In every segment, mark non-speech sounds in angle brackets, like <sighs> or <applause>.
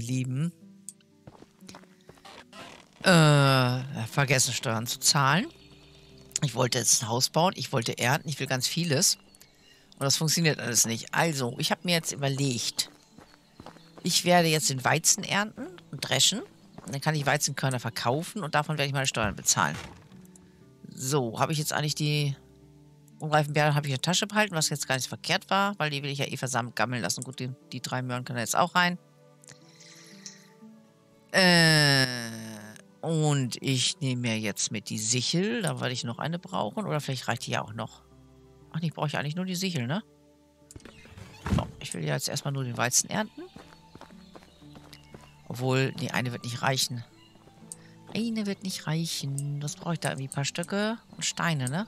Lieben. Äh, vergessen Steuern zu zahlen. Ich wollte jetzt ein Haus bauen, ich wollte ernten, ich will ganz vieles. Und das funktioniert alles nicht. Also, ich habe mir jetzt überlegt, ich werde jetzt den Weizen ernten und dreschen. Und dann kann ich Weizenkörner verkaufen und davon werde ich meine Steuern bezahlen. So, habe ich jetzt eigentlich die unreifen Beeren habe ich in der Tasche behalten, was jetzt gar nicht verkehrt war, weil die will ich ja eh versammelt gammeln lassen. Gut, die, die drei Möhren können jetzt auch rein. Äh, und ich nehme mir jetzt mit die Sichel. Da werde ich noch eine brauchen. Oder vielleicht reicht die ja auch noch. Ach, ich brauche ja eigentlich nur die Sichel, ne? So, ich will ja jetzt erstmal nur den Weizen ernten. Obwohl, die eine wird nicht reichen. Eine wird nicht reichen. Das brauche ich da irgendwie ein paar Stöcke und Steine, ne?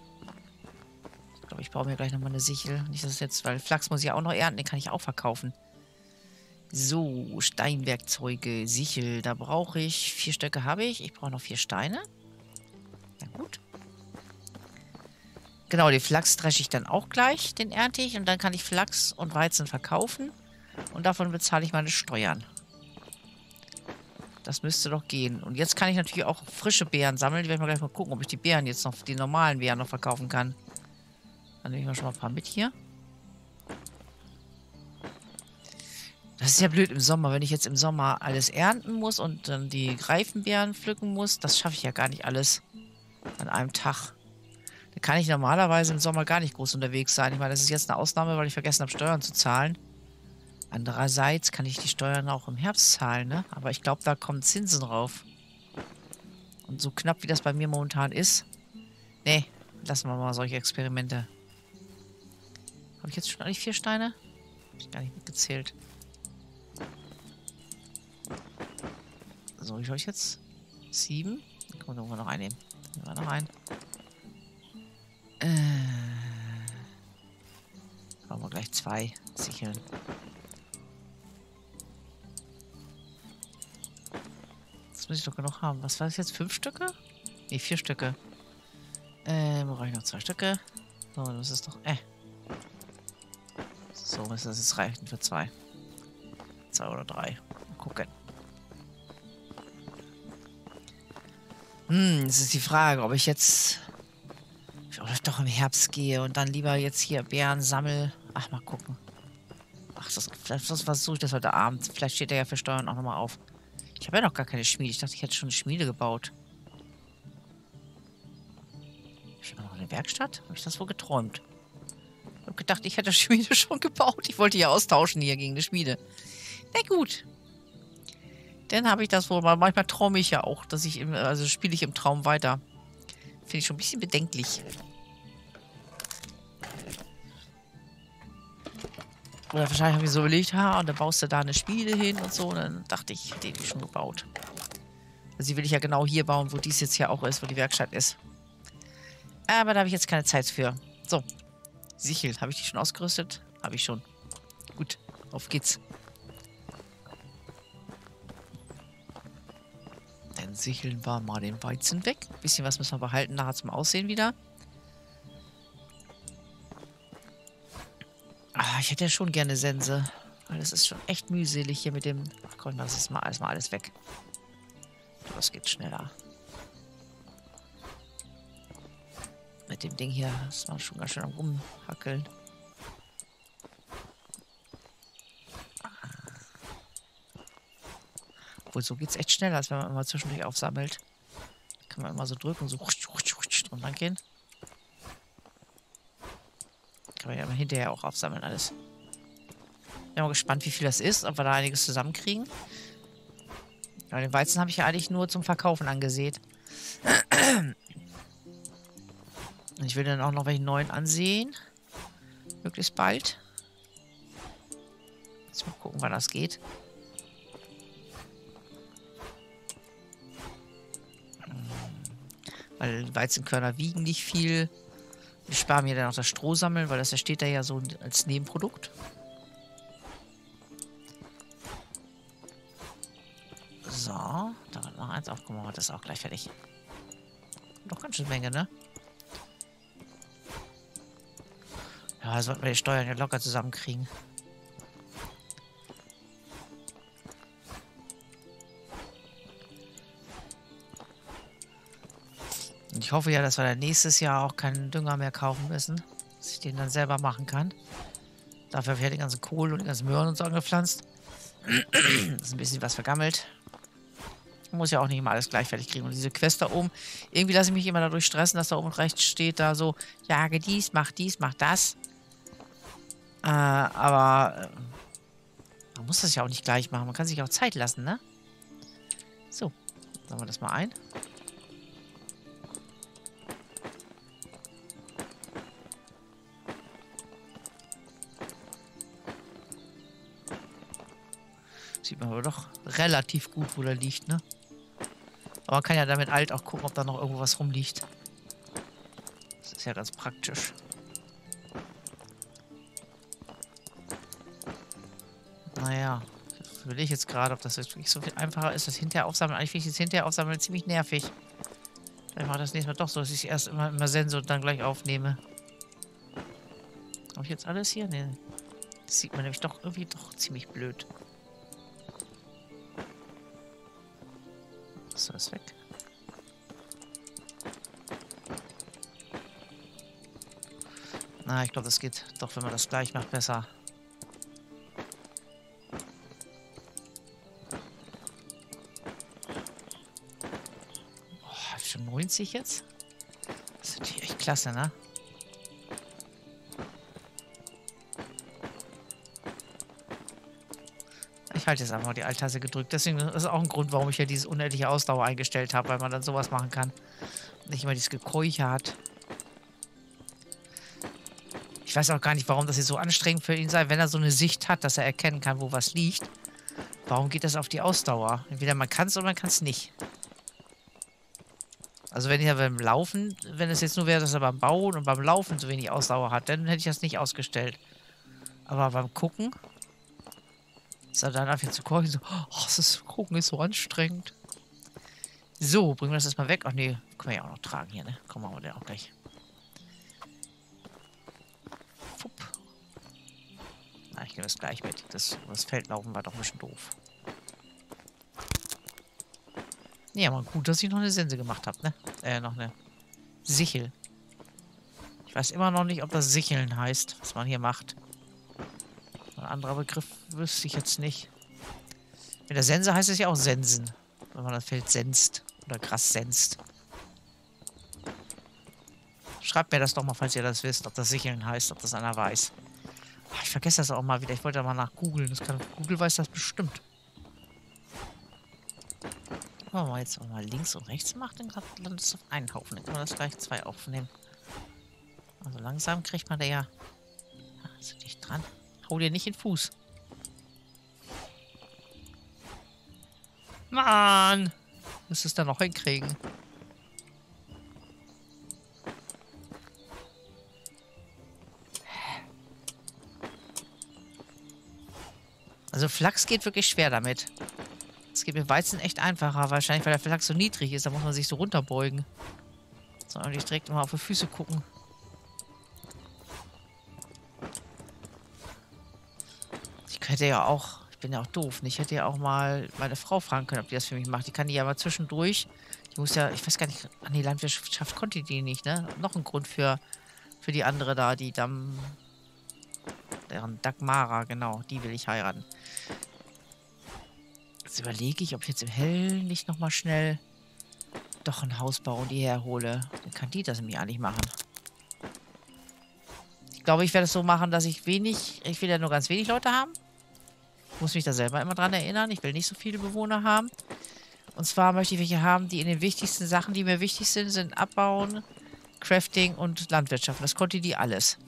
Ich glaube, ich brauche mir gleich nochmal eine Sichel. Nicht, dass jetzt, weil Flachs muss ich auch noch ernten, den kann ich auch verkaufen. So, Steinwerkzeuge, Sichel, da brauche ich, vier Stöcke habe ich. Ich brauche noch vier Steine. Na gut. Genau, den Flachs dresche ich dann auch gleich, den ernte ich. Und dann kann ich Flachs und Weizen verkaufen. Und davon bezahle ich meine Steuern. Das müsste doch gehen. Und jetzt kann ich natürlich auch frische Beeren sammeln. Ich werde mal gleich mal gucken, ob ich die Beeren jetzt noch, die normalen Beeren noch verkaufen kann. Dann nehme ich mal schon mal ein paar mit hier. Das ist ja blöd im Sommer, wenn ich jetzt im Sommer alles ernten muss und dann die Greifenbeeren pflücken muss. Das schaffe ich ja gar nicht alles an einem Tag. Da kann ich normalerweise im Sommer gar nicht groß unterwegs sein. Ich meine, das ist jetzt eine Ausnahme, weil ich vergessen habe, Steuern zu zahlen. Andererseits kann ich die Steuern auch im Herbst zahlen, ne? Aber ich glaube, da kommen Zinsen drauf. Und so knapp, wie das bei mir momentan ist. Nee, lassen wir mal solche Experimente. Habe ich jetzt schon eigentlich vier Steine? Hab ich gar nicht mitgezählt. So, ich jetzt? Sieben? Dann können wir noch einnehmen. Nehmen wir noch einen. Äh. Brauchen wir gleich zwei Sicheln. Das muss ich doch genug haben. Was war das jetzt? Fünf Stücke? Ne, vier Stücke. Äh, brauche ich noch zwei Stücke. So, das ist doch. Äh. So, ist das jetzt reichen für zwei? Zwei oder drei. Mal gucken. Hm, es ist die Frage, ob ich jetzt doch im Herbst gehe und dann lieber jetzt hier Bären sammel. Ach, mal gucken. Ach, das, das versuche ich das heute Abend. Vielleicht steht er ja für Steuern auch nochmal auf. Ich habe ja noch gar keine Schmiede. Ich dachte, ich hätte schon eine Schmiede gebaut. Ich habe noch eine Werkstatt? Habe ich das wohl geträumt? Ich habe gedacht, ich hätte <laughs> Schmiede schon gebaut. Ich wollte ja austauschen hier gegen eine Schmiede. Na gut. Dann habe ich das wohl mal. Manchmal träume ich ja auch, dass ich im, also spiele ich im Traum weiter. Finde ich schon ein bisschen bedenklich. Oder wahrscheinlich habe ich so überlegt, ha, und dann baust du da eine Spiele hin und so. Und dann dachte ich, hätte die schon gebaut. Also die will ich ja genau hier bauen, wo dies jetzt hier auch ist, wo die Werkstatt ist. Aber da habe ich jetzt keine Zeit für. So. Sichel, habe ich die schon ausgerüstet? Habe ich schon. Gut, auf geht's. Sicheln wir mal den Weizen weg. Ein bisschen was müssen wir behalten, nachher zum Aussehen wieder. Ah, ich hätte ja schon gerne Sense. Weil das ist schon echt mühselig hier mit dem... Ach komm, lass es mal erstmal alles weg. Das geht schneller. Mit dem Ding hier ist man schon ganz schön am rumhackeln. Obwohl, so geht es echt schneller, als wenn man immer zwischendurch aufsammelt. Kann man immer so drücken und so und dann gehen. Kann man ja hinterher auch aufsammeln alles. Bin mal gespannt, wie viel das ist, ob wir da einiges zusammenkriegen. Ja, den Weizen habe ich ja eigentlich nur zum Verkaufen angesät. <clears throat> Ich will dann auch noch welchen neuen ansehen. Möglichst bald. Jetzt mal gucken, wann das geht. Weil Weizenkörner wiegen nicht viel. Ich spare mir dann auch das Strohsammeln, weil das steht da ja so als Nebenprodukt. So, da wird noch eins aufgenommen. Das ist auch gleich fertig. Doch ganz schön Menge, ne? Ja, sollten wir die Steuern ja locker zusammenkriegen. Ich hoffe ja, dass wir dann nächstes Jahr auch keinen Dünger mehr kaufen müssen. Dass ich den dann selber machen kann. Dafür habe ich ja den ganzen Kohl und die ganzen Möhren und so angepflanzt. das ist ein bisschen was vergammelt. Muss ja auch nicht immer alles gleich fertig kriegen. Und diese Quest da oben, irgendwie lasse ich mich immer dadurch stressen, dass da oben rechts steht, da so, jage dies, mach dies, mach das. Äh, aber äh, man muss das ja auch nicht gleich machen. Man kann sich auch Zeit lassen, ne? So, sagen wir das mal ein. Sieht man aber doch relativ gut, wo der liegt, ne? Aber man kann ja damit alt auch gucken, ob da noch irgendwo was rumliegt. Das ist ja ganz praktisch. Naja, will ich jetzt gerade, ob das jetzt wirklich so viel einfacher ist, das hinterher aufsammeln. Eigentlich finde ich das hinterher aufsammeln ziemlich nervig. Vielleicht mache ich das nächste Mal doch so, dass ich erst immer, immer sense und dann gleich aufnehme. Habe ich jetzt alles hier? Nee. Das sieht man nämlich doch irgendwie doch ziemlich blöd. Ist weg. Na, ich glaube, das geht doch, wenn man das gleich macht, besser. Boah, schon 90 jetzt? Das ist natürlich echt klasse, ne? Ich halte jetzt einfach mal die Alt-Taste gedrückt. Deswegen ist das auch ein Grund, warum ich ja diese unendliche Ausdauer eingestellt habe, weil man dann sowas machen kann. Nicht immer dieses Gekeuche hat. Ich weiß auch gar nicht, warum das jetzt so anstrengend für ihn sei, wenn er so eine Sicht hat, dass er erkennen kann, wo was liegt. Warum geht das auf die Ausdauer? Entweder man kann es oder man kann es nicht. Also wenn er beim Laufen, wenn es jetzt nur wäre, dass er beim Bauen und beim Laufen so wenig Ausdauer hat, dann hätte ich das nicht ausgestellt. Aber beim Gucken ist er dann einfach zu kochen. So, oh, das Gucken ist so anstrengend. So, bringen wir das erstmal weg. Ach nee, können wir ja auch noch tragen hier, ne? Komm, machen wir den auch gleich. Fupp. Na, ich nehme das gleich mit. Das, das Feldlaufen war doch ein bisschen doof. Ja, aber gut, dass ich noch eine Sense gemacht habe, ne? Äh, noch eine Sichel. Ich weiß immer noch nicht, ob das Sicheln heißt, was man hier macht. Ein anderer Begriff wüsste ich jetzt nicht. Mit der Sense heißt es ja auch Sensen. Wenn man das Feld senst. Oder krass senst. Schreibt mir das doch mal, falls ihr das wisst, ob das Sicheln heißt, ob das einer weiß. Ich vergesse das auch mal wieder. Ich wollte da mal nach googeln. Google weiß das bestimmt. Wenn man jetzt mal links und rechts macht, dann landet es auf einen Haufen. Dann kann man das gleich zwei aufnehmen. Also langsam kriegt man da ja... Ah, ist dicht dran. Hau dir nicht in den Fuß. Mann! Müsstest es dann noch hinkriegen. Also Flachs geht wirklich schwer damit. Es geht mit Weizen echt einfacher. Wahrscheinlich, weil der Flachs so niedrig ist. Da muss man sich so runterbeugen. Soll nicht direkt mal auf die Füße gucken. Hätte ja auch, ich bin ja auch doof, ich hätte ja auch mal meine Frau fragen können, ob die das für mich macht. Die kann die ja aber zwischendurch, die muss ja, ich weiß gar nicht, an die Landwirtschaft konnte die nicht, ne? Noch ein Grund für, für die andere da, die Dam, deren Dagmara, genau, die will ich heiraten. Jetzt überlege ich, ob ich jetzt im Hellen nicht nochmal schnell doch ein Haus baue und die herhole. Dann kann die das nämlich eigentlich machen. Ich glaube, ich werde es so machen, dass ich wenig, ich will ja nur ganz wenig Leute haben muss mich da selber immer dran erinnern. Ich will nicht so viele Bewohner haben. Und zwar möchte ich welche haben, die in den wichtigsten Sachen, die mir wichtig sind, sind Abbauen, Crafting und Landwirtschaft. Das konnte die alles.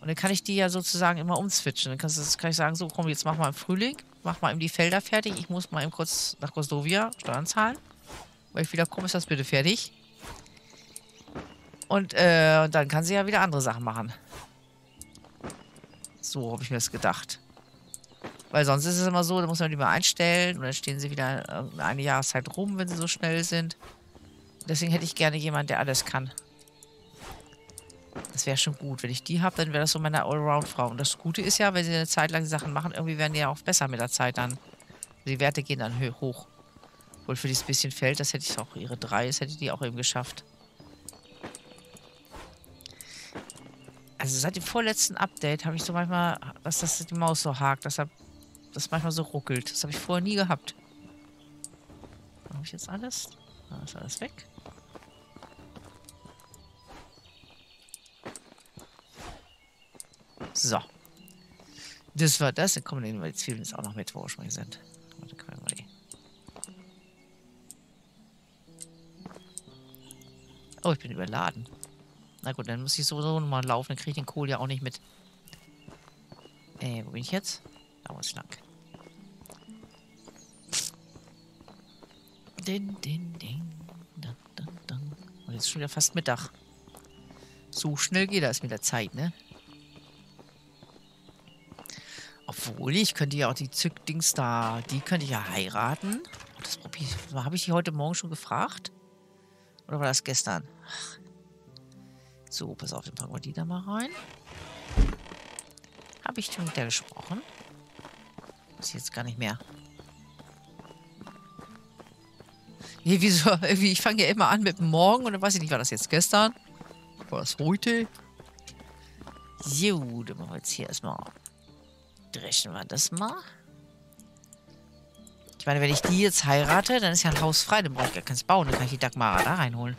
Und dann kann ich die ja sozusagen immer umswitchen. Dann kann, kann ich sagen, so komm, jetzt mach mal im Frühling, mach mal eben die Felder fertig. Ich muss mal eben kurz nach Kostovia Steuern zahlen. Weil ich wieder komme, ist das bitte fertig. Und äh, dann kann sie ja wieder andere Sachen machen. So habe ich mir das gedacht. Weil sonst ist es immer so, da muss man die mal einstellen und dann stehen sie wieder äh, eine Jahreszeit rum, wenn sie so schnell sind. Deswegen hätte ich gerne jemanden, der alles kann. Das wäre schon gut. Wenn ich die habe, dann wäre das so meine Allround-Frau. Und das Gute ist ja, wenn sie eine Zeit lang Sachen machen, irgendwie werden die ja auch besser mit der Zeit dann. Die Werte gehen dann hoch. Obwohl für dieses bisschen Feld, das hätte ich auch ihre drei, das hätte die auch eben geschafft. Also seit dem vorletzten Update habe ich so manchmal, dass das die Maus so hakt. Deshalb das manchmal so ruckelt. Das habe ich vorher nie gehabt. Habe ich jetzt alles? Da ist alles weg. So. Das war das. Dann kommen die Zwiebeln jetzt auch noch mit, wo wir schon sind. Warte, können wir die. Oh, ich bin überladen. Na gut, dann muss ich sowieso nochmal laufen. Dann kriege ich den Kohl ja auch nicht mit. Äh, wo bin ich jetzt? Lang. Din, din, din. Dun, dun, dun. Und jetzt ist schon wieder fast Mittag. So schnell geht das mit der Zeit, ne? Obwohl, ich könnte ja auch die Zückdings da, die könnte ich ja heiraten. Das. Habe ich die heute Morgen schon gefragt? Oder war das gestern? So, pass auf, dann packen wir die da mal rein. Habe ich schon mit der gesprochen? Ist jetzt gar nicht mehr. Nee, wieso? Ich fange ja immer an mit dem Morgen und dann weiß ich nicht, war das jetzt gestern? War das heute? So, dann machen wir jetzt hier erstmal Dreschen wir das mal. Ich meine, wenn ich die jetzt heirate, dann ist ja ein Haus frei. Dann brauche ich gar keins bauen. Dann kann ich die Dagmara da reinholen.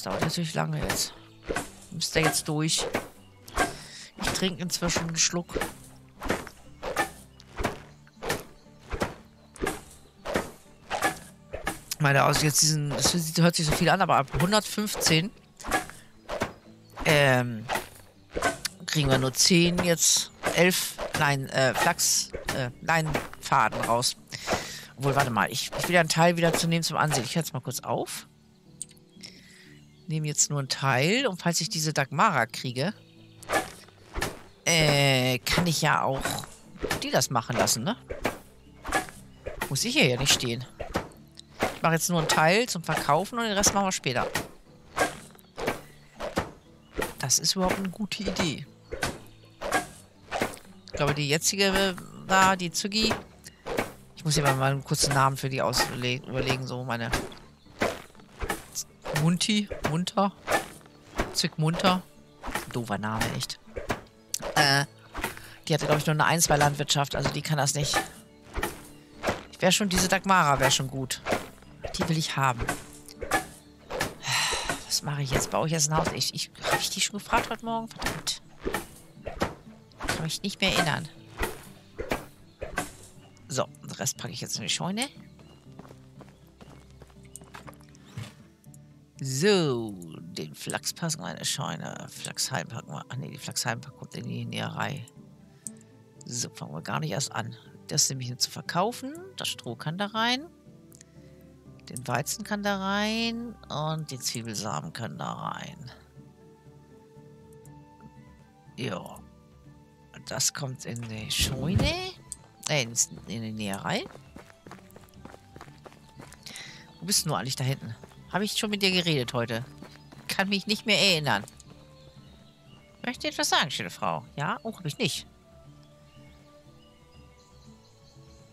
Das dauert natürlich lange jetzt. Müsst ihr jetzt durch. Ich trinke inzwischen einen Schluck. meine, aus jetzt diesen, das hört sich so viel an, aber ab 115 ähm, kriegen wir nur 10, jetzt 11, nein, äh, Flachs, äh, Leinfaden raus. Obwohl, warte mal, ich, ich will ja einen Teil wieder zu nehmen zum Ansehen. Ich höre jetzt mal kurz auf. Nehme jetzt nur einen Teil und falls ich diese Dagmara kriege, äh, kann ich ja auch die das machen lassen, ne? Muss ich hier ja nicht stehen. Ich mache jetzt nur einen Teil zum Verkaufen und den Rest machen wir später. Das ist überhaupt eine gute Idee. Ich glaube, die jetzige war die Zugi. Ich muss hier mal einen kurzen Namen für die auslegen, überlegen. So meine Munti, Munter, Zück Munter. Doofer Name, echt. Äh, die hatte, glaube ich, nur eine 1 bei Landwirtschaft, also die kann das nicht. Wäre schon, diese Dagmara wäre schon gut. Die will ich haben. <sighs> Was mache ich jetzt? Baue ich jetzt ein Haus? Ich, ich, Habe ich die schon gefragt heute Morgen? Verdammt. Kann mich nicht mehr erinnern. So, den Rest packe ich jetzt in die Scheune. So, den Flachs passen wir in die Scheune. Flachsheim packen wir. Ach nee, die Flachsheim kommt in die Näherei. So, fangen wir gar nicht erst an. Das nämlich zu verkaufen. Das Stroh kann da rein. Den Weizen kann da rein und die Zwiebelsamen können da rein. Ja. Das kommt in die Scheune. Äh, in, in die Näherei. Wo bist du nur eigentlich da hinten? Habe ich schon mit dir geredet heute? Kann mich nicht mehr erinnern. Möchte etwas sagen, schöne Frau? Ja? Oh, habe ich nicht.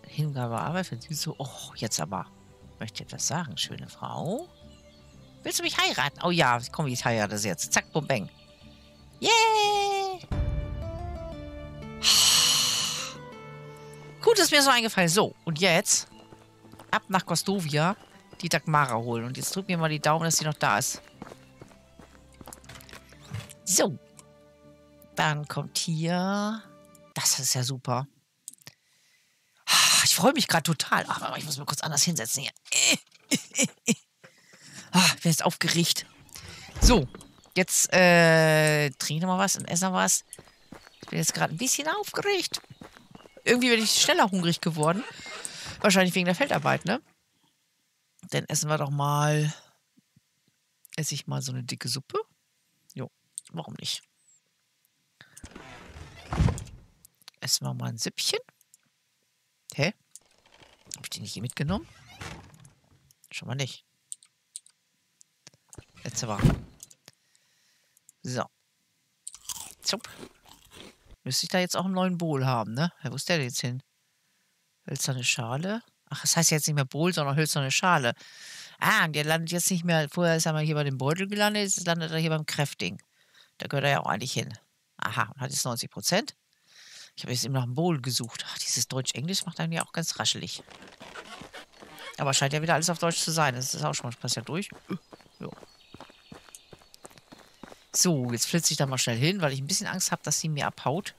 Hingabe Arbeit für so. Oh, jetzt aber möchte etwas sagen, schöne Frau. Willst du mich heiraten? Oh ja, komm, ich heirate das jetzt. Zack, bum, bang. Yeah! Gut, ist mir so eingefallen. So, und jetzt ab nach Kostovia die Dagmara holen. Und jetzt drück mir mal die Daumen, dass sie noch da ist. So. Dann kommt hier... Das ist ja super freue mich gerade total. Ach, aber ich muss mal kurz anders hinsetzen hier. <laughs> Ah, ich bin jetzt aufgeregt. So, jetzt äh, trinke ich mal was und esse mal was. Ich bin jetzt gerade ein bisschen aufgeregt. Irgendwie bin ich schneller hungrig geworden. Wahrscheinlich wegen der Feldarbeit, ne? Dann essen wir doch mal. Esse ich mal so eine dicke Suppe? Jo, warum nicht? Essen wir mal ein Sippchen. Hä? Habe ich die nicht hier mitgenommen? Schon mal nicht. Jetzt aber. So. Zup. Müsste ich da jetzt auch einen neuen Bowl haben, ne? Wo ist der denn jetzt hin? Hölzerne Schale? Ach, das heißt jetzt nicht mehr Bowl, sondern hölzerne Schale. Ah, und der landet jetzt nicht mehr, vorher ist er mal hier bei dem Beutel gelandet, jetzt landet er hier beim Kräfting. Da gehört er ja auch eigentlich hin. Aha, und hat jetzt 90 Prozent. Ich habe jetzt eben nach einem Bowl gesucht. Ach, dieses Deutsch-Englisch macht einen ja auch ganz raschelig. Aber scheint ja wieder alles auf Deutsch zu sein. Das ist auch schon mal passt durch. Ja. So, jetzt flitze ich da mal schnell hin, weil ich ein bisschen Angst habe, dass sie mir abhaut.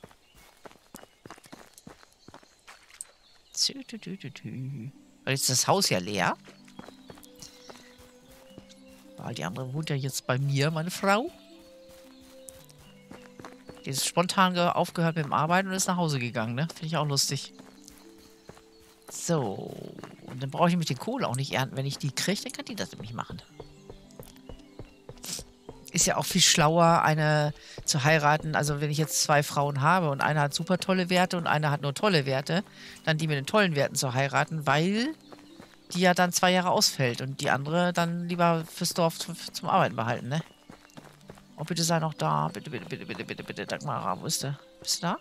Weil jetzt ist das Haus ja leer. Weil die andere wohnt ja jetzt bei mir, meine Frau. Die ist spontan aufgehört mit dem Arbeiten und ist nach Hause gegangen, ne? Finde ich auch lustig. So. Und dann brauche ich nämlich den Kohle auch nicht ernten. Wenn ich die kriege, dann kann die das nämlich machen. Ist ja auch viel schlauer, eine zu heiraten. Also wenn ich jetzt zwei Frauen habe und eine hat super tolle Werte und eine hat nur tolle Werte, dann die mit den tollen Werten zu heiraten, weil die ja dann zwei Jahre ausfällt und die andere dann lieber fürs Dorf zum Arbeiten behalten, ne? Oh, bitte sei noch da. Bitte, bitte, bitte, bitte, bitte, bitte. Dagmara, wo ist du? Bist du da?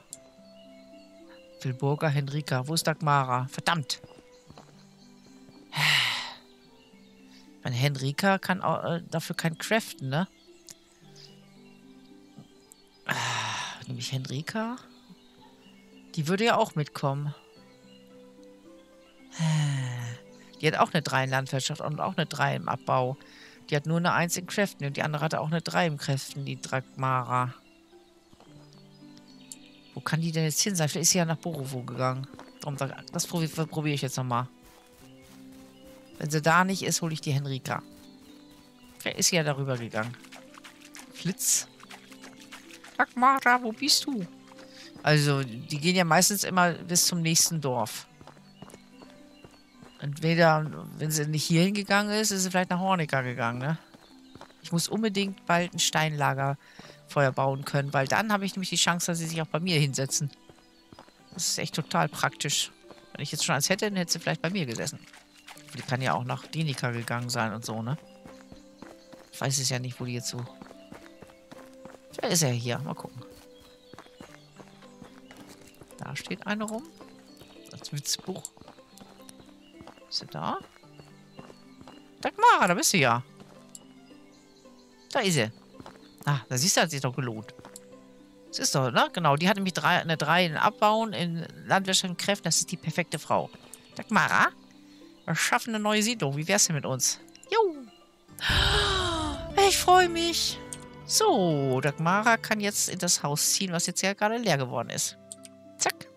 Wilburger Henrika. Wo ist Dagmara? Verdammt. <sighs> Meine Henrika kann auch, äh, dafür kein craften, ne? Nämlich Henrika. Die würde ja auch mitkommen. Die hat auch eine 3 in Landwirtschaft und auch eine 3 im Abbau. Die hat nur eine 1 in Kräften und die andere hatte auch eine 3 in Kräften, die Dragmara. Wo kann die denn jetzt hin sein? Vielleicht ist sie ja nach Borovo gegangen. Das probiere probier ich jetzt nochmal. Wenn sie da nicht ist, hole ich die Henrika. Vielleicht ist sie ja darüber gegangen. Flitz. Dragmara, wo bist du? Also, die gehen ja meistens immer bis zum nächsten Dorf. Entweder, wenn sie nicht hier hingegangen ist, ist sie vielleicht nach Hornica gegangen, ne? Ich muss unbedingt bald ein Steinlagerfeuer bauen können, weil dann habe ich nämlich die Chance, dass sie sich auch bei mir hinsetzen. Das ist echt total praktisch. Wenn ich jetzt schon eins hätte, dann hätte sie vielleicht bei mir gesessen. Die kann ja auch nach Denika gegangen sein und so, ne? Ich weiß es ja nicht, wo die jetzt so... Ist er hier. Mal gucken. Da steht eine rum. Das Witzbuch. Ist sie da? Dagmara, da bist du ja. Da ist sie. Ah, da siehst du, hat sich doch gelohnt. Das ist doch, ne? Genau, die hat nämlich drei, eine 3 in Abbauen, in landwirtschaftlichen Kräften. Das ist die perfekte Frau. Dagmara, wir schaffen eine neue Siedlung. Wie wär's denn mit uns? Jo. Ich freue mich. So, Dagmara kann jetzt in das Haus ziehen, was jetzt ja gerade leer geworden ist. Zack.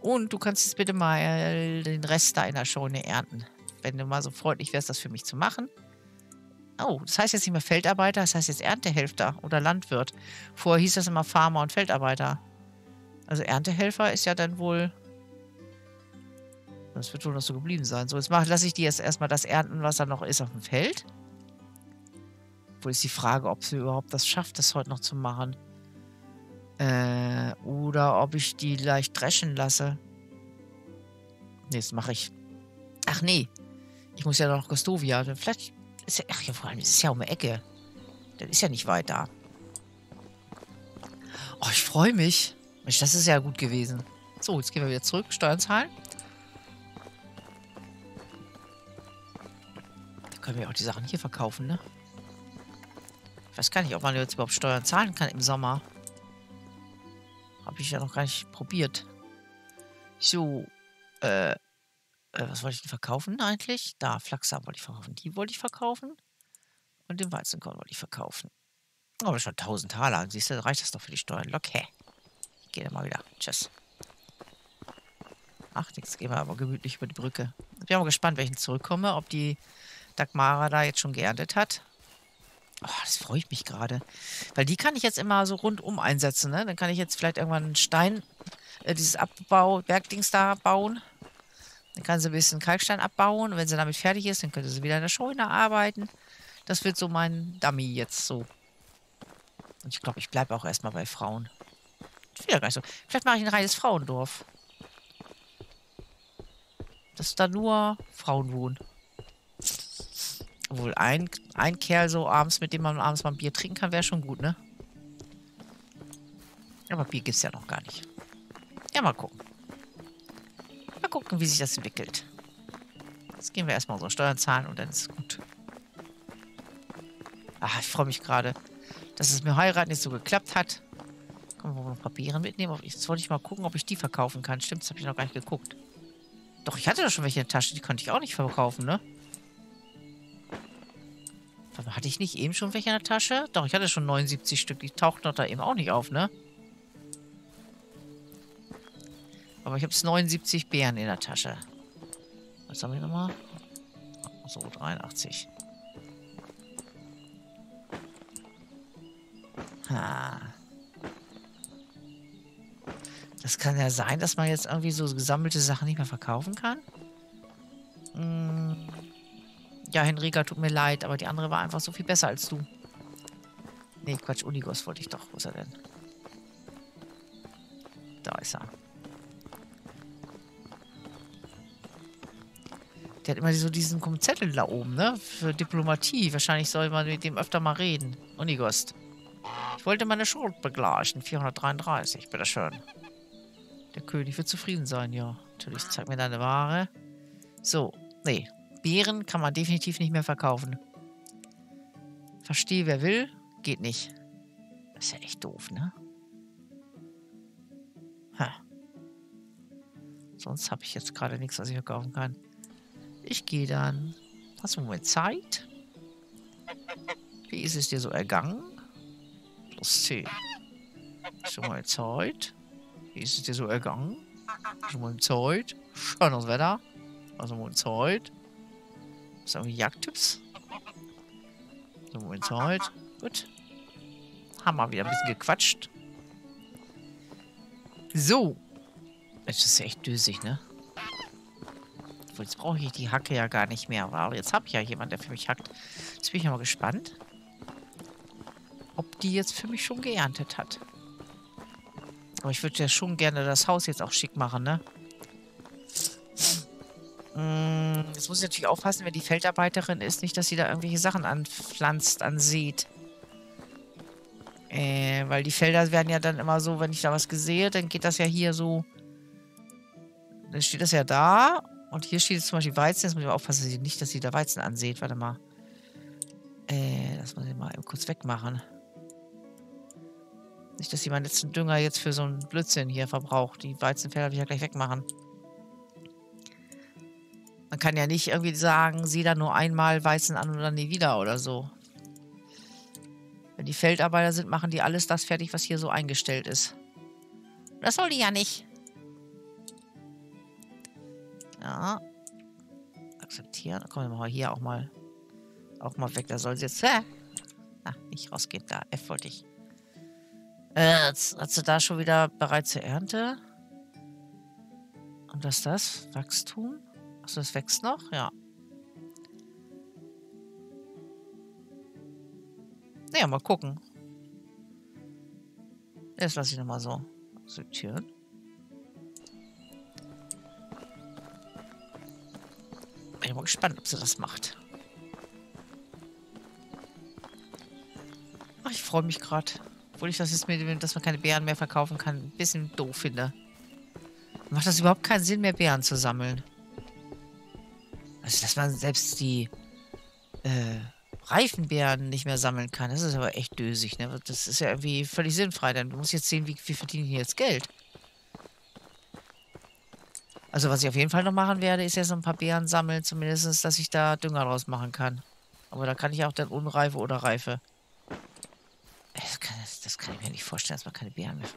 Und du kannst jetzt bitte mal den Rest deiner Scheune ernten. Wenn du mal so freundlich wärst, das für mich zu machen. Oh, das heißt jetzt nicht mehr Feldarbeiter, das heißt jetzt Erntehelfer oder Landwirt. Vorher hieß das immer Farmer und Feldarbeiter. Also Erntehelfer ist ja dann wohl... Das wird wohl noch so geblieben sein. So, jetzt lasse ich dir jetzt erstmal das ernten, was da noch ist auf dem Feld. Wo ist die Frage, ob sie überhaupt das schafft, das heute noch zu machen. Äh, oder ob ich die leicht dreschen lasse. Nee, das mache ich. Ach nee. Ich muss ja noch Gostovia. Vielleicht ist ja. Ach ja, vor allem, ist ja um die Ecke. Das ist ja nicht weit da. Oh, ich freue mich. Mensch, das ist ja gut gewesen. So, jetzt gehen wir wieder zurück. Steuern zahlen. Da können wir auch die Sachen hier verkaufen, ne? Ich weiß gar nicht, ob man jetzt überhaupt Steuern zahlen kann im Sommer. Habe ich ja noch gar nicht probiert. So, äh, äh, was wollte ich denn verkaufen eigentlich? Da, Flachsamen wollte ich verkaufen. Die wollte ich verkaufen. Und den Weizenkorn wollte ich verkaufen. Das schon 1000 Taler. Siehst du, reicht das doch für die Steuern. Okay. Ich gehe dann mal wieder. Tschüss. Ach, jetzt gehen wir aber gemütlich über die Brücke. Ich bin mal gespannt, welchen zurückkomme. Ob die Dagmara da jetzt schon geerntet hat. Oh, das freue ich mich gerade. Weil die kann ich jetzt immer so rundum einsetzen. Ne? Dann kann ich jetzt vielleicht irgendwann einen Stein, äh, dieses Abbau, Bergdings da bauen. Dann kann sie ein bisschen Kalkstein abbauen. Und wenn sie damit fertig ist, dann könnte sie wieder in der Scheune arbeiten. Das wird so mein Dummy jetzt so. Und ich glaube, ich bleibe auch erstmal bei Frauen. Wieder gar nicht so. Vielleicht mache ich ein reines Frauendorf. Dass da nur Frauen wohnen. Obwohl, ein, ein Kerl so abends, mit dem man abends mal ein Bier trinken kann, wäre schon gut, ne? Aber Bier gibt es ja noch gar nicht. Ja, mal gucken. Mal gucken, wie sich das entwickelt. Jetzt gehen wir erstmal unsere Steuern zahlen und dann ist es gut. Ach, ich freue mich gerade, dass es mit Heiraten nicht so geklappt hat. Können wir noch Papiere mitnehmen? Jetzt wollte ich mal gucken, ob ich die verkaufen kann. Stimmt, das habe ich noch gar nicht geguckt. Doch, ich hatte doch schon welche in der Tasche. Die konnte ich auch nicht verkaufen, ne? Hatte ich nicht eben schon welche in der Tasche? Doch, ich hatte schon 79 Stück. Die tauchten doch da eben auch nicht auf, ne? Aber ich habe 79 Beeren in der Tasche. Was haben wir nochmal? So, 83. Ha. Das kann ja sein, dass man jetzt irgendwie so gesammelte Sachen nicht mehr verkaufen kann. Hm. Ja, Henrika, tut mir leid, aber die andere war einfach so viel besser als du. Nee, Quatsch, Unigos wollte ich doch. Wo ist er denn? Da ist er. Der hat immer so diesen Zettel da oben, ne? Für Diplomatie. Wahrscheinlich soll man mit dem öfter mal reden. Unigost. Ich wollte meine Schuld begleichen. 433, bitteschön. Der König wird zufrieden sein, ja. Natürlich, zeig mir deine Ware. So, nee. Beeren kann man definitiv nicht mehr verkaufen. Verstehe, wer will. Geht nicht. Das ist ja echt doof, ne? Ha. Sonst habe ich jetzt gerade nichts, was ich verkaufen kann. Ich gehe dann. Hast du mal Zeit? Wie ist es dir so ergangen? Plus 10. Schon mal Zeit. Wie ist es dir so ergangen? Schon mal Zeit. Schönes Wetter. Also mal Zeit. Ist irgendwie Jagdtipps? So, mal Zeit. Gut. Haben wir wieder ein bisschen gequatscht. So. Das ist ja echt dösig, ne? Jetzt brauche ich die Hacke ja gar nicht mehr. Aber jetzt habe ich ja jemanden, der für mich hackt. Jetzt bin ich mal gespannt, ob die jetzt für mich schon geerntet hat. Aber ich würde ja schon gerne das Haus jetzt auch schick machen, ne? Jetzt muss ich natürlich aufpassen, wenn die Feldarbeiterin ist, nicht, dass sie da irgendwelche Sachen anpflanzt, ansieht. Äh, weil die Felder werden ja dann immer so, wenn ich da was gesehe, dann geht das ja hier so. Dann steht das ja da und hier steht zum Beispiel Weizen. Jetzt muss ich aufpassen, dass ich nicht, dass sie da Weizen ansieht. Warte mal. Äh, das muss ich mal kurz wegmachen. Nicht, dass sie meinen letzten Dünger jetzt für so einen Blödsinn hier verbraucht. Die Weizenfelder will ich ja gleich wegmachen. Man kann ja nicht irgendwie sagen, sieh da nur einmal Weizen an und dann nie wieder oder so. Wenn die Feldarbeiter sind, machen die alles das fertig, was hier so eingestellt ist. Das soll die ja nicht. Ja. Akzeptieren. Kommen wir mal hier auch mal auch mal weg. Da soll sie jetzt... Äh, ah, nicht rausgehen. Da, F wollte ich. Äh, jetzt hat sie da schon wieder bereit zur Ernte. Und was ist das? Wachstum? Achso, das wächst noch? Ja. Naja, mal gucken. Jetzt lasse ich nochmal so sortieren. Bin mal gespannt, ob sie das macht. Ach, ich freue mich gerade. Obwohl ich das jetzt mit, dass man keine Beeren mehr verkaufen kann, ein bisschen doof finde. Macht das überhaupt keinen Sinn mehr, Beeren zu sammeln? Also, dass man selbst die äh, Reifenbeeren nicht mehr sammeln kann, das ist aber echt dösig, ne? Das ist ja irgendwie völlig sinnfrei, denn du musst jetzt sehen, wie, wie verdienen hier jetzt Geld. Also was ich auf jeden Fall noch machen werde, ist jetzt ein paar Beeren sammeln, zumindest, dass ich da Dünger draus machen kann. Aber da kann ich auch dann unreife oder reife. Das kann, das kann ich mir nicht vorstellen, dass man keine Beeren mehr...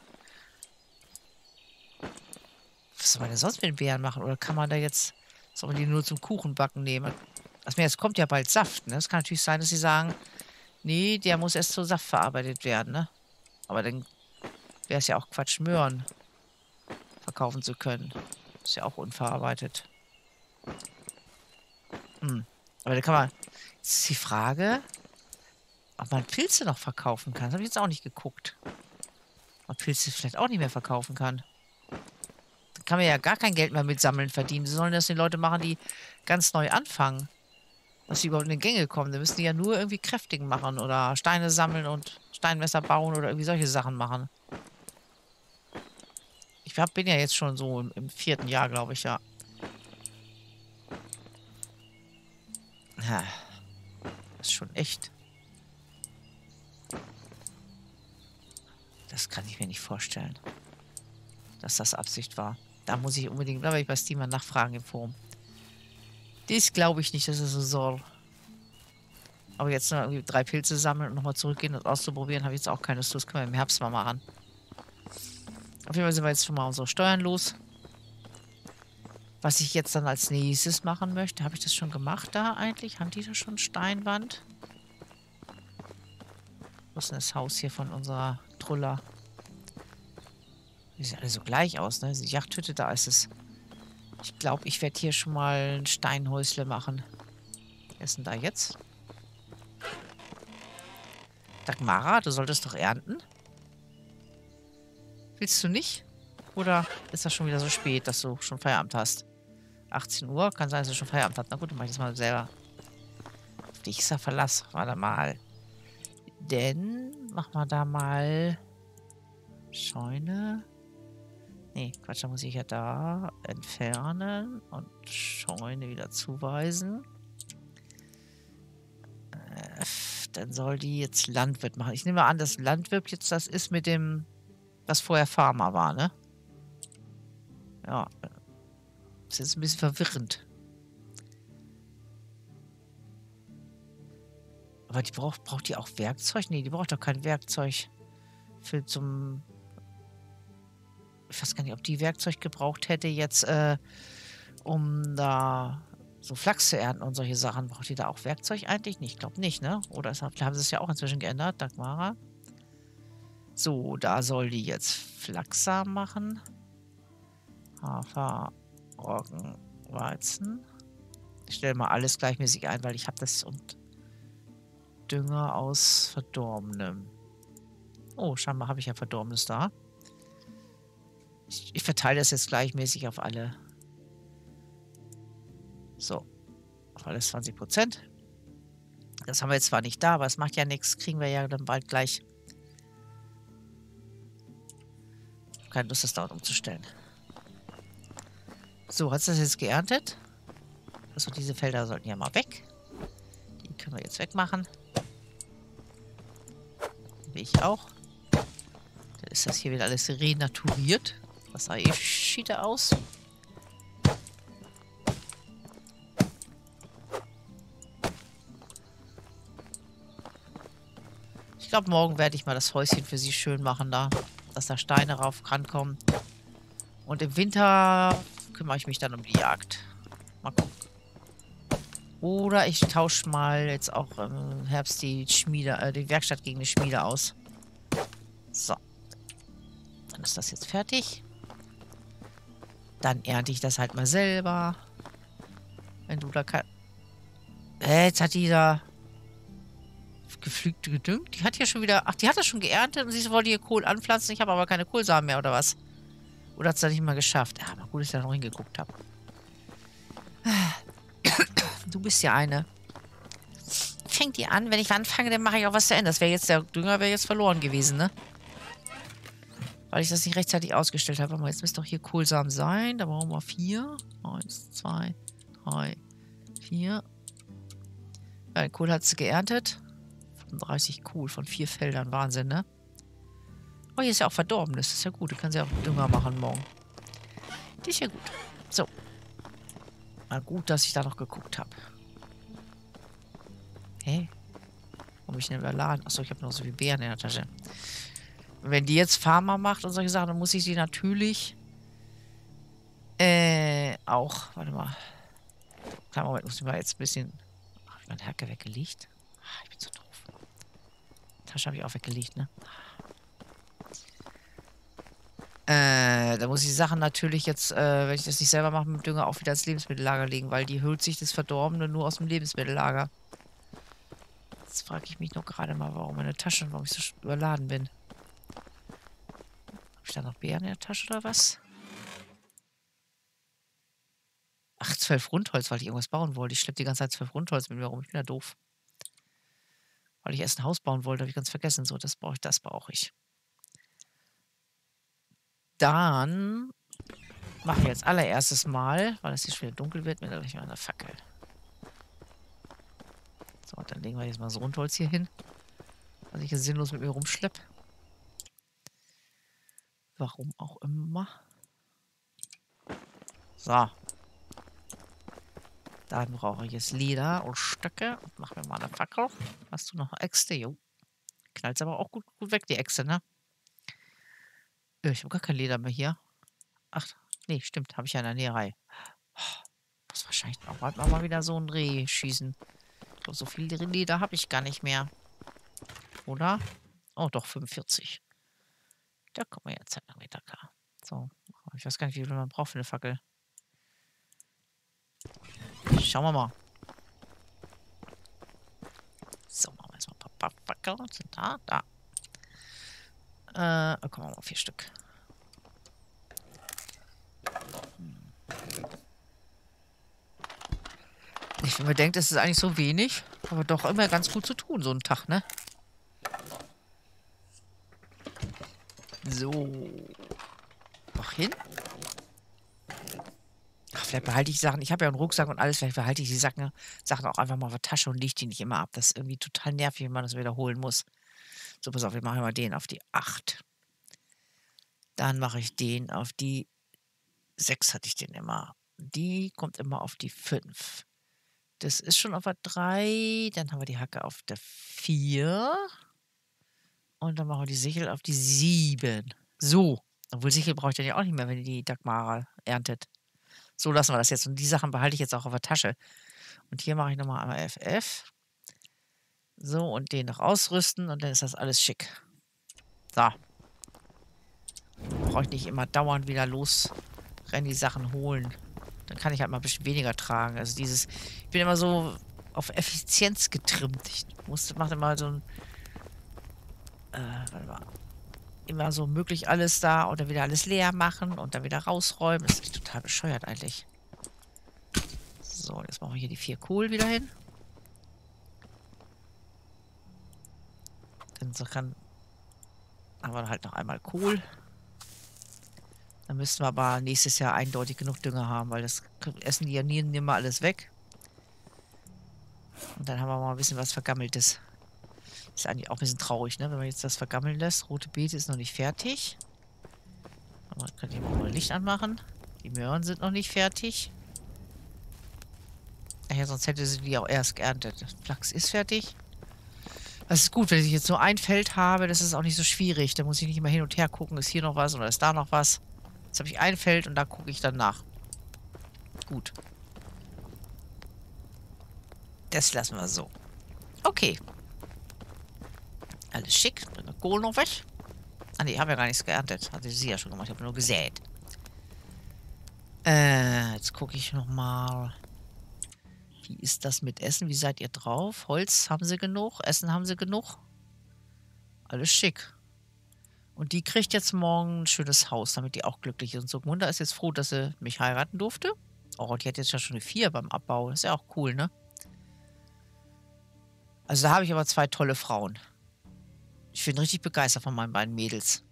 Was soll man denn sonst mit den Beeren machen? Oder kann man da jetzt... Soll man die nur zum Kuchenbacken nehmen? Also jetzt kommt ja bald Saft, ne? Es kann natürlich sein, dass sie sagen, nee, der muss erst zu Saft verarbeitet werden, ne? Aber dann wäre es ja auch Quatsch, Möhren verkaufen zu können. Ist ja auch unverarbeitet. Hm. Aber da kann man. Jetzt ist die Frage, ob man Pilze noch verkaufen kann. Das habe ich jetzt auch nicht geguckt. Ob Pilze vielleicht auch nicht mehr verkaufen kann. Kann man ja gar kein Geld mehr mit Sammeln verdienen. Sie sollen das den Leute machen, die ganz neu anfangen. Dass sie überhaupt in die Gänge kommen. Da müssen die ja nur irgendwie kräftig machen oder Steine sammeln und Steinmesser bauen oder irgendwie solche Sachen machen. Ich hab, bin ja jetzt schon so im, im vierten Jahr, glaube ich, ja. ja. Das ist schon echt. Das kann ich mir nicht vorstellen. Dass das Absicht war. Da muss ich unbedingt, werde ich bei Steam mal nachfragen im Forum. Das glaube ich nicht, dass es so soll. Aber jetzt noch irgendwie drei Pilze sammeln und nochmal zurückgehen und auszuprobieren, habe ich jetzt auch keine Lust. Können wir im Herbst mal machen. Auf jeden Fall sind wir jetzt schon mal unsere Steuern los. Was ich jetzt dann als nächstes machen möchte, habe ich das schon gemacht da eigentlich? Haben die da schon Steinwand? Was ist denn das Haus hier von unserer Truller? Die sehen alle so gleich aus, ne? Die Yachthütte, da ist es. Ich glaube, ich werde hier schon mal ein Steinhäusle machen. Wer ist denn da jetzt? Dagmara, du solltest doch ernten. Willst du nicht? Oder ist das schon wieder so spät, dass du schon Feierabend hast? 18 Uhr? Kann sein, dass du schon Feierabend hast. Na gut, dann mach ich das mal selber. Dich ist er Verlass. Warte mal. Denn, mach mal da mal Scheune. Nee, Quatsch, da muss ich ja da entfernen und Scheune wieder zuweisen. Äh, dann soll die jetzt Landwirt machen. Ich nehme an, dass Landwirt jetzt das ist mit dem, was vorher Farmer war, ne? Ja. Das ist jetzt ein bisschen verwirrend. Aber die braucht, braucht die auch Werkzeug? Nee, die braucht doch kein Werkzeug für zum... Ich weiß gar nicht, ob die Werkzeug gebraucht hätte jetzt, äh, um da so Flachs zu ernten und solche Sachen. Braucht die da auch Werkzeug eigentlich? nicht? Ich glaube nicht, ne? Oder es, haben sie es ja auch inzwischen geändert, Dagmara. So, da soll die jetzt Flachsamen machen. Hafer, Roggen, Weizen. Ich stelle mal alles gleichmäßig ein, weil ich habe das und Dünger aus Verdorbenem. Oh, scheinbar habe ich ja Verdorbenes da. Ich, ich verteile das jetzt gleichmäßig auf alle so. Auf alles 20 Prozent. Das haben wir jetzt zwar nicht da, aber es macht ja nichts. Kriegen wir ja dann bald gleich. Keine Lust, das dort umzustellen. So, hat es das jetzt geerntet? Also diese Felder sollten ja mal weg. Die können wir jetzt wegmachen. Wie ich auch. Dann ist das hier wieder alles renaturiert. Das sah eh schiete aus. glaube, morgen werde ich mal das Häuschen für sie schön machen da. Dass da Steine rauf rankommen. Und im Winter kümmere ich mich dann um die Jagd. Mal gucken. Oder ich tausche mal jetzt auch im Herbst die Schmiede, äh, die Werkstatt gegen die Schmiede aus. So. Dann ist das jetzt fertig. Dann ernte ich das halt mal selber. Wenn du da kein... Äh, jetzt hat die da gepflügt gedüngt. Die hat hier schon wieder... Ach, die hat das schon geerntet und sie wollte hier Kohl anpflanzen. Ich habe aber keine Kohlsamen mehr, oder was? Oder hat es da nicht mal geschafft? Ja, aber gut, dass ich da noch hingeguckt habe. Du bist ja eine. Fängt die an? Wenn ich anfange, dann mache ich auch was zu Ende. Das wäre jetzt... Der Dünger wäre jetzt verloren gewesen, ne? Weil ich das nicht rechtzeitig ausgestellt habe. Aber jetzt müsste doch hier Kohlsamen sein. Da brauchen wir vier. Eins, zwei, drei, vier. Ja, Kohl hat sie geerntet. 38 cool von vier Feldern. Wahnsinn, ne? Oh, hier ist ja auch verdorben. Das ist ja gut. Du kannst ja auch Dünger machen morgen. Das ist ja gut. So. Mal gut, dass ich da noch geguckt habe. Hä? Warum ich denn überladen? Achso, ich habe noch so viele Beeren in der Tasche. Wenn die jetzt Farmer macht und solche Sachen, dann muss ich sie natürlich äh, auch, warte mal. Kleinen Moment, muss ich mal jetzt ein bisschen... Habe ich mein Hacke weggelegt? Ah, ich bin so doof. Tasche habe ich auch weggelegt, ne? Äh, da muss ich die Sachen natürlich jetzt, äh, wenn ich das nicht selber mache, mit Dünger auch wieder ins Lebensmittellager legen, weil die hüllt sich das Verdorbene nur aus dem Lebensmittellager. Jetzt frage ich mich noch gerade mal, warum meine Tasche, warum ich so überladen bin. Ich da noch Beeren in der Tasche oder was? Ach, zwölf Rundholz, weil ich irgendwas bauen wollte. Ich schleppe die ganze Zeit zwölf Rundholz mit mir rum. Ich bin ja doof. Weil ich erst ein Haus bauen wollte, habe ich ganz vergessen. So, das brauche ich, das brauche ich. Dann mache ich jetzt allererstes Mal, weil es hier schon wieder dunkel wird, mir gleich mal eine Fackel. So, dann legen wir jetzt mal so Rundholz hier hin, was ich jetzt sinnlos mit mir rumschleppe. Warum auch immer. So. Dann brauche ich jetzt Leder und Stöcke. Und mach mir mal eine Fackel. Hast du noch Äxte? Jo. Knallt aber auch gut, gut weg, die Äxte, ne? Äh, ich habe gar kein Leder mehr hier. Ach, nee, stimmt. Habe ich ja in der Näherei. Oh, muss wahrscheinlich auch mal wieder so ein Reh schießen. Ich glaube, so viel Leder habe ich gar nicht mehr. Oder? Oh, doch, 45. Da kommen wir jetzt halt noch wieder klar. So, ich weiß gar nicht, wie viel man braucht für eine Fackel. Schauen wir mal. So, machen wir jetzt mal ein paar Fackeln. Sind da? Da. Äh, kommen wir mal vier Stück. Hm. Ich mir denkt, es ist eigentlich so wenig, aber doch immer ganz gut zu tun, so ein Tag, ne? So. Mach hin. Ach, vielleicht behalte ich Sachen. Ich habe ja einen Rucksack und alles. Vielleicht behalte ich die Sachen, Sachen auch einfach mal auf der Tasche und lege die nicht immer ab. Das ist irgendwie total nervig, wenn man das wiederholen muss. So, pass auf, wir machen mal den auf die 8. Dann mache ich den auf die 6 hatte ich den immer. Die kommt immer auf die 5. Das ist schon auf der 3. Dann haben wir die Hacke auf der 4. Und dann machen wir die Sichel auf die 7. So. Obwohl Sichel brauche ich dann ja auch nicht mehr, wenn die Dagmara erntet. So lassen wir das jetzt. Und die Sachen behalte ich jetzt auch auf der Tasche. Und hier mache ich nochmal einmal FF. So, und den noch ausrüsten und dann ist das alles schick. So. Brauche ich nicht immer dauernd wieder losrennen, die Sachen holen. Dann kann ich halt mal ein bisschen weniger tragen. Also dieses, ich bin immer so auf Effizienz getrimmt. Ich musste, mache immer so ein, äh, warte mal, immer so möglich alles da dann wieder alles leer machen und dann wieder rausräumen. Das ist total bescheuert eigentlich. So, jetzt machen wir hier die vier Kohl wieder hin. Dann so kann, haben wir halt noch einmal Kohl. Dann müssten wir aber nächstes Jahr eindeutig genug Dünger haben, weil das essen die ja nie, nie mal alles weg. Und dann haben wir mal ein bisschen was Vergammeltes. Ist eigentlich auch ein bisschen traurig, ne? Wenn man jetzt das vergammeln lässt. Rote Beete ist noch nicht fertig. Aber kann ich mal Licht anmachen. Die Möhren sind noch nicht fertig. Ja, sonst hätte sie die auch erst geerntet. Flachs ist fertig. Das ist gut, wenn ich jetzt nur ein Feld habe, das ist auch nicht so schwierig. Da muss ich nicht immer hin und her gucken, ist hier noch was oder ist da noch was. Jetzt habe ich ein Feld und da gucke ich dann nach. Gut. Das lassen wir so. Okay. Alles schick. Bring wir Kohl noch weg. Ah, ne, ich habe ja gar nichts geerntet. Hatte sie ja schon gemacht. Ich habe nur gesät. Äh, jetzt gucke ich nochmal. Wie ist das mit Essen? Wie seid ihr drauf? Holz haben sie genug? Essen haben sie genug? Alles schick. Und die kriegt jetzt morgen ein schönes Haus, damit die auch glücklich ist. Und so Gmunda ist jetzt froh, dass sie mich heiraten durfte. Oh, die hat jetzt ja schon eine 4 beim Abbau. Das ist ja auch cool, ne? Also da habe ich aber zwei tolle Frauen. Ich bin richtig begeistert von meinen beiden Mädels.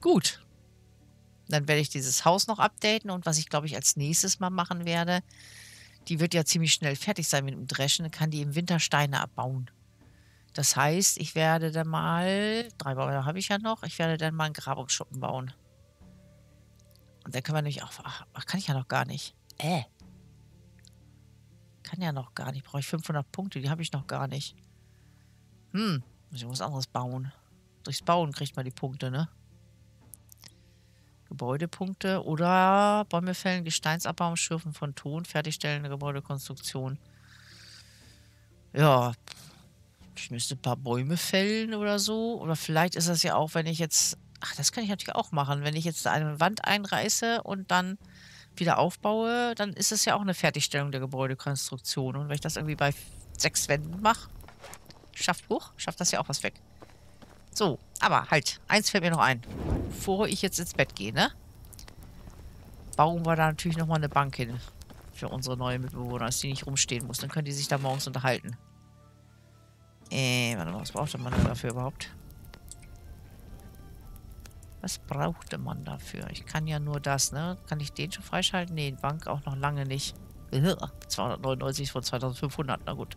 Gut. Dann werde ich dieses Haus noch updaten und was ich, glaube ich, als nächstes mal machen werde, die wird ja ziemlich schnell fertig sein mit dem Dreschen, dann kann die im Winter Steine abbauen. Das heißt, ich werde dann mal, drei Bäume habe ich ja noch, ich werde dann mal einen Grabungsschuppen bauen. Und dann können wir nämlich auch, ach, kann ich ja noch gar nicht. Äh. Kann ja noch gar nicht, brauche ich 500 Punkte, die habe ich noch gar nicht. Hm, muss ich was anderes bauen. Durchs Bauen kriegt man die Punkte, ne? Gebäudepunkte oder Bäume fällen, Gesteinsabbau, Schürfen von Ton, fertigstellen, Gebäudekonstruktion. Ja, ich müsste ein paar Bäume fällen oder so. Oder vielleicht ist das ja auch, wenn ich jetzt... Ach, das kann ich natürlich auch machen. Wenn ich jetzt eine Wand einreiße und dann wieder aufbaue, dann ist es ja auch eine Fertigstellung der Gebäudekonstruktion. Und wenn ich das irgendwie bei sechs Wänden mache, schafft hoch, schafft das ja auch was weg. So, aber halt, eins fällt mir noch ein. Bevor ich jetzt ins Bett gehe, ne? Bauen wir da natürlich nochmal eine Bank hin. Für unsere neue Mitbewohner, dass die nicht rumstehen muss. Dann können die sich da morgens unterhalten. Äh, warte mal, was braucht man dafür überhaupt? Was brauchte man dafür? Ich kann ja nur das, ne? Kann ich den schon freischalten? Nee, Bank auch noch lange nicht. <laughs> 299 von 2500, na gut.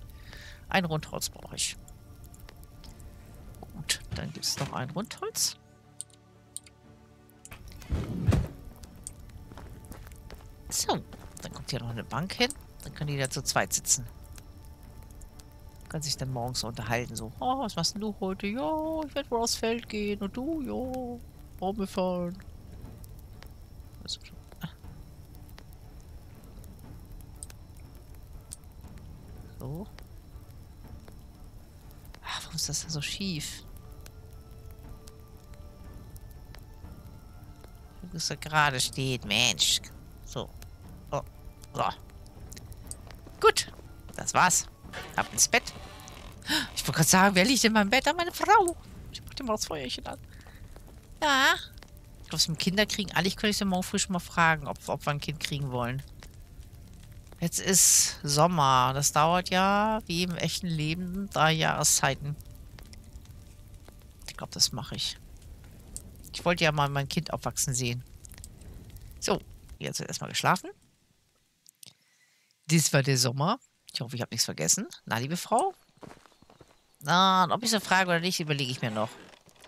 Ein Rundholz brauche ich. Dann gibt es noch ein Rundholz. So, dann kommt hier noch eine Bank hin. Dann können die da zu zweit sitzen. Können sich dann morgens unterhalten, so. Oh, was machst denn du heute? Ja, ich werde wohl aufs Feld gehen. Und du? Ja, Baume fahren. So. Ach, warum ist das da so schief? Dass er gerade steht, Mensch. So. Oh. So. Gut. Das war's. Ab ins Bett. Ich wollte gerade sagen, wer liegt in meinem Bett? Ah, meine Frau. Ich mach dir mal das Feuerchen an. Ja. Ich glaube, zum Kinderkriegen. Eigentlich könnte ich sie morgen früh schon mal fragen, ob, ob wir ein Kind kriegen wollen. Jetzt ist Sommer. Das dauert ja, wie im echten Leben, drei Jahreszeiten. Ich glaube, das mache ich. Ich wollte ja mal mein Kind aufwachsen sehen. So, jetzt wird erstmal geschlafen. Dies war der Sommer. Ich hoffe, ich habe nichts vergessen. Na, liebe Frau? Na, ob ich so frage oder nicht, überlege ich mir noch.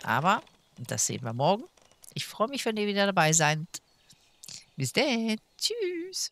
Aber, das sehen wir morgen. Ich freue mich, wenn ihr wieder dabei seid. Bis dann. Tschüss.